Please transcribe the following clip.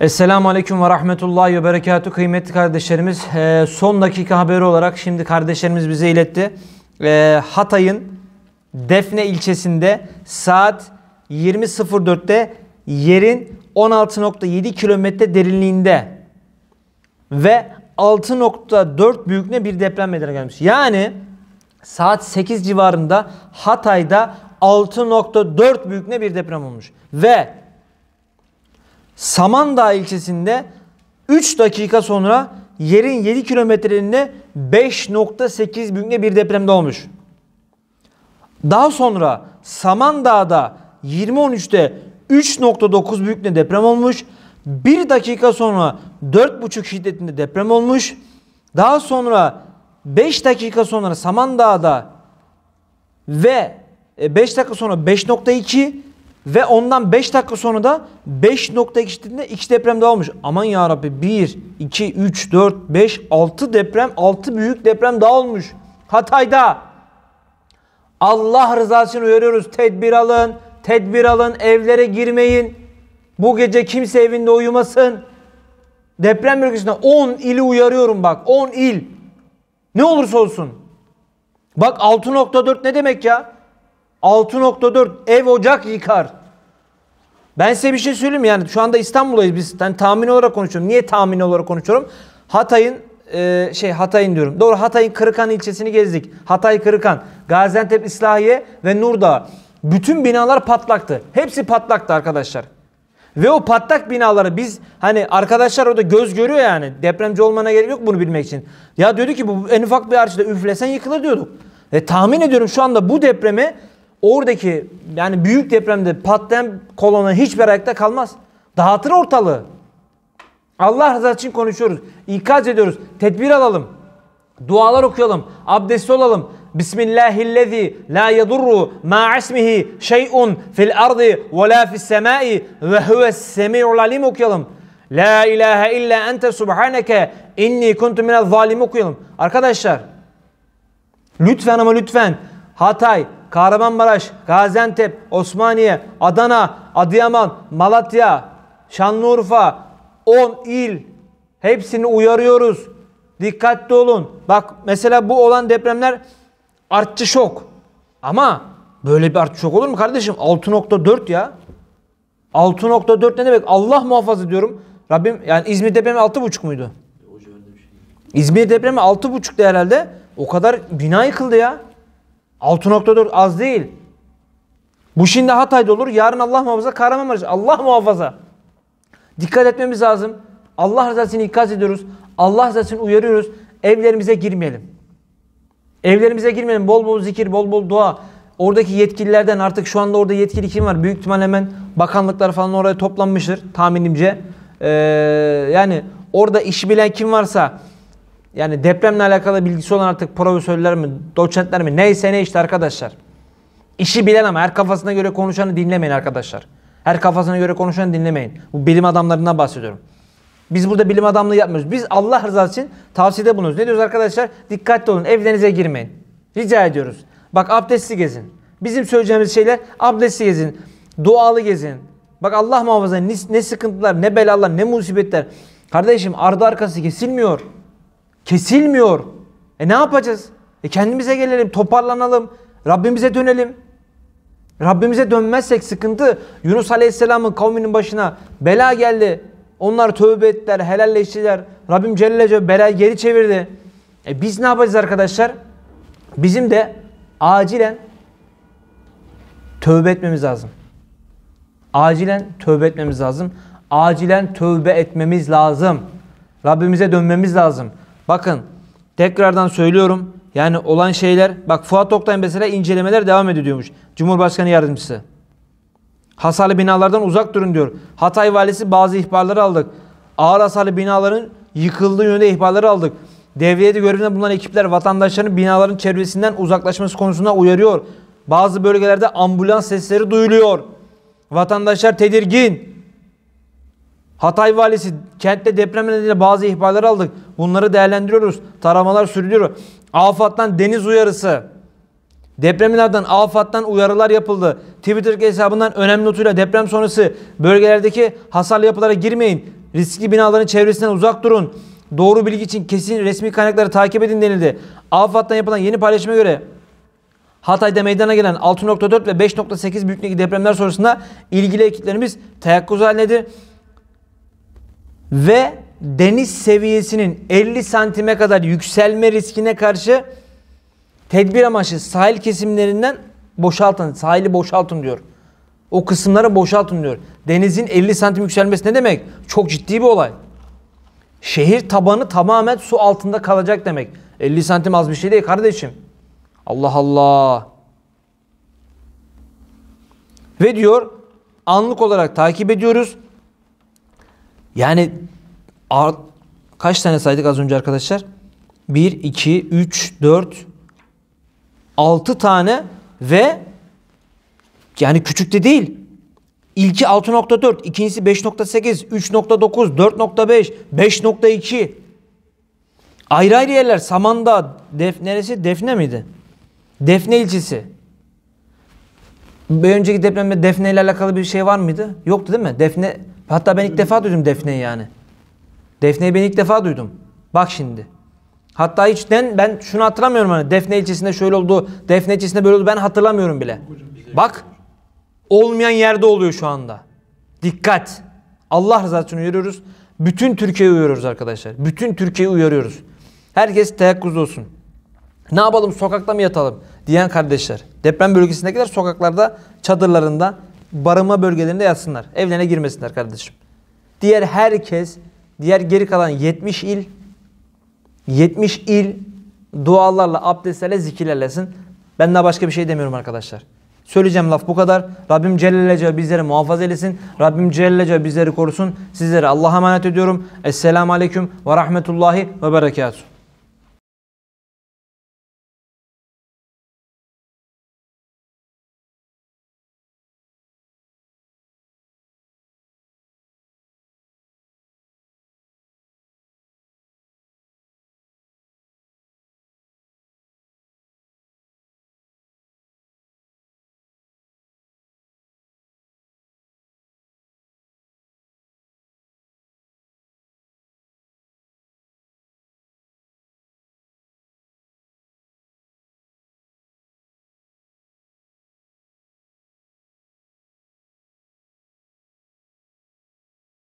Esselamu Aleyküm ve Rahmetullahi ve Berekatuhu kıymetli kardeşlerimiz. Ee, son dakika haberi olarak şimdi kardeşlerimiz bize iletti. Ee, Hatay'ın Defne ilçesinde saat 20.04'te yerin 16.7 kilometre derinliğinde ve 6.4 büyüklüğünde bir deprem meydana gelmiş. Yani saat 8 civarında Hatay'da 6.4 büyüklüğünde bir deprem olmuş. Ve Samandağ ilçesinde 3 dakika sonra yerin 7 kilometrelerinde 5.8 büyüklüğünde bir depremde olmuş. Daha sonra Samandağ'da 20.13'te 3.9 büyüklüğünde deprem olmuş. 1 dakika sonra 4.5 şiddetinde deprem olmuş. Daha sonra 5 dakika sonra Samandağ'da ve 5 dakika sonra 5.2 ve ondan 5 dakika sonra da 5.2 şiddetinde iki deprem daha olmuş. Aman ya Rabbi 1, 2, 3, 4, 5, 6 deprem, 6 büyük deprem daha olmuş. Hatay'da. Allah rızası uyarıyoruz. Tedbir alın, tedbir alın, evlere girmeyin. Bu gece kimse evinde uyumasın. Deprem bölgesinde 10 ili uyarıyorum bak. 10 il. Ne olursa olsun. Bak 6.4 ne demek ya? 6.4 ev ocak yıkar. Ben size bir şey söyleyeyim yani şu anda İstanbul'dayız biz. Yani tahmin olarak konuşuyorum. Niye tahmin olarak konuşuyorum? Hatay'ın e, şey Hatay'ın diyorum. Doğru Hatay'ın Kırıkan ilçesini gezdik. Hatay Kırıkan, Gaziantep İslahiye ve Nurdağ. Bütün binalar patlaktı. Hepsi patlaktı arkadaşlar. Ve o patlak binaları biz hani arkadaşlar orada göz görüyor yani. Depremci olmana gerek yok bunu bilmek için. Ya diyordu ki bu en ufak bir arşada üflesen yıkılır diyorduk. E, tahmin ediyorum şu anda bu depremi oradaki yani büyük depremde patlayan kolona hiçbir ayakta kalmaz. Dağıtır ortalığı. Allah rızası için konuşuyoruz. İkaz ediyoruz. Tedbir alalım. Dualar okuyalım. Abdestli olalım. Bismillahillezî la yedurru ma ismihi şey'un fil ardı ve la fis semai ve huves semi'ul alim okuyalım. La ilahe illa ente subhaneke inni kuntu minel zalim okuyalım. Arkadaşlar lütfen ama lütfen Hatay, Kahramanmaraş, Gaziantep, Osmaniye, Adana, Adıyaman, Malatya, Şanlıurfa 10 il hepsini uyarıyoruz. Dikkatli olun. Bak mesela bu olan depremler artçı şok. Ama böyle bir artçı şok olur mu kardeşim? 6.4 ya. 6.4 ne demek? Allah muhafaza diyorum. Rabbim yani İzmir depremi 6.5 muydu? İzmir depremi 6.5'tu herhalde. O kadar bina yıkıldı ya. 6.4 az değil. Bu şimdi Hatay'da olur. Yarın Allah muhafaza Kahramanmaraş. Allah muhafaza. Dikkat etmemiz lazım. Allah rızasını ikaz ediyoruz. Allah rızasını uyarıyoruz. Evlerimize girmeyelim. Evlerimize girmeyelim. Bol bol zikir, bol bol dua. Oradaki yetkililerden artık şu anda orada yetkili kim var? Büyük ihtimal hemen bakanlıklar falan oraya toplanmıştır tahminimce. Ee, yani orada işi bilen kim varsa yani depremle alakalı bilgisi olan artık profesörler mi, doçentler mi neyse ne işte arkadaşlar. İşi bilen ama her kafasına göre konuşanı dinlemeyin arkadaşlar. Her kafasına göre konuşanı dinlemeyin. Bu bilim adamlarından bahsediyorum. Biz burada bilim adamlığı yapmıyoruz. Biz Allah rızası için tavsiyede bulunuyoruz. Ne diyoruz arkadaşlar? Dikkatli olun. Evlerinize girmeyin. Rica ediyoruz. Bak abdestli gezin. Bizim söyleyeceğimiz şeyler abdestli gezin. Dualı gezin. Bak Allah muhafaza ne, ne sıkıntılar, ne belalar, ne musibetler. Kardeşim ardı arkası kesilmiyor. Kesilmiyor. E ne yapacağız? E kendimize gelelim, toparlanalım. Rabbimize dönelim. Rabbimize dönmezsek sıkıntı. Yunus Aleyhisselam'ın kavminin başına bela geldi. Onlar tövbe ettiler, helalleştiler. Rabbim Celle Celle belayı geri çevirdi. E biz ne yapacağız arkadaşlar? Bizim de acilen tövbe etmemiz lazım. Acilen tövbe etmemiz lazım. Acilen tövbe etmemiz lazım. Rabbimize dönmemiz lazım. Bakın tekrardan söylüyorum. Yani olan şeyler bak Fuat Oktay mesela incelemeler devam ediyormuş. Cumhurbaşkanı yardımcısı. Hasarlı binalardan uzak durun diyor. Hatay valisi bazı ihbarları aldık. Ağır hasarlı binaların yıkıldığı yönünde ihbarları aldık. Devriyede görevinde bulunan ekipler vatandaşların binaların çevresinden uzaklaşması konusunda uyarıyor. Bazı bölgelerde ambulans sesleri duyuluyor. Vatandaşlar tedirgin. Hatay valisi kentte deprem nedeniyle bazı ihbarları aldık. Bunları değerlendiriyoruz. Taramalar sürülüyor. AFAD'dan deniz uyarısı. Depremin ardından AFAD'dan uyarılar yapıldı. Twitter hesabından önemli notuyla deprem sonrası bölgelerdeki hasarlı yapılara girmeyin. Riskli binaların çevresinden uzak durun. Doğru bilgi için kesin resmi kaynakları takip edin denildi. AFAD'dan yapılan yeni paylaşıma göre Hatay'da meydana gelen 6.4 ve 5.8 büyüklüğündeki depremler sonrasında ilgili ekiplerimiz teyakkuz halindedir. Ve deniz seviyesinin 50 santime kadar yükselme riskine karşı tedbir amaçlı sahil kesimlerinden boşaltın. Sahili boşaltın diyor. O kısımları boşaltın diyor. Denizin 50 santim yükselmesi ne demek? Çok ciddi bir olay. Şehir tabanı tamamen su altında kalacak demek. 50 santim az bir şey değil kardeşim. Allah Allah. Ve diyor anlık olarak takip ediyoruz. Yani kaç tane saydık az önce arkadaşlar? 1, 2, 3, 4, 6 tane ve yani küçük de değil. İlki 6.4, ikincisi 5.8, 3.9, 4.5, 5.2. Ayrı ayrı yerler. Samandağ, Def, neresi? Defne miydi? Defne ilçesi. Bir önceki depremde Defne ile alakalı bir şey var mıydı? Yoktu değil mi? Defne, hatta ben ilk defa duydum Defne'yi yani. Defne'yi ben ilk defa duydum. Bak şimdi. Hatta hiçten ben şunu hatırlamıyorum hani Defne ilçesinde şöyle oldu, Defne ilçesinde böyle oldu ben hatırlamıyorum bile. Bak olmayan yerde oluyor şu anda. Dikkat. Allah rızası için uyarıyoruz. Bütün Türkiye'yi uyarıyoruz arkadaşlar. Bütün Türkiye'yi uyarıyoruz. Herkes teyakkuzda olsun. Ne yapalım sokakta mı yatalım diyen kardeşler. Deprem bölgesindekiler sokaklarda, çadırlarında, barınma bölgelerinde yatsınlar. Evlerine girmesinler kardeşim. Diğer herkes, diğer geri kalan 70 il 70 il dualarla, abdestlerle, zikirlerlesin. Ben daha başka bir şey demiyorum arkadaşlar. Söyleyeceğim laf bu kadar. Rabbim Celle Celle bizleri muhafaza eylesin. Rabbim Celle Celle bizleri korusun. Sizlere Allah'a emanet ediyorum. Esselamu Aleyküm ve Rahmetullahi ve Berekatuhu.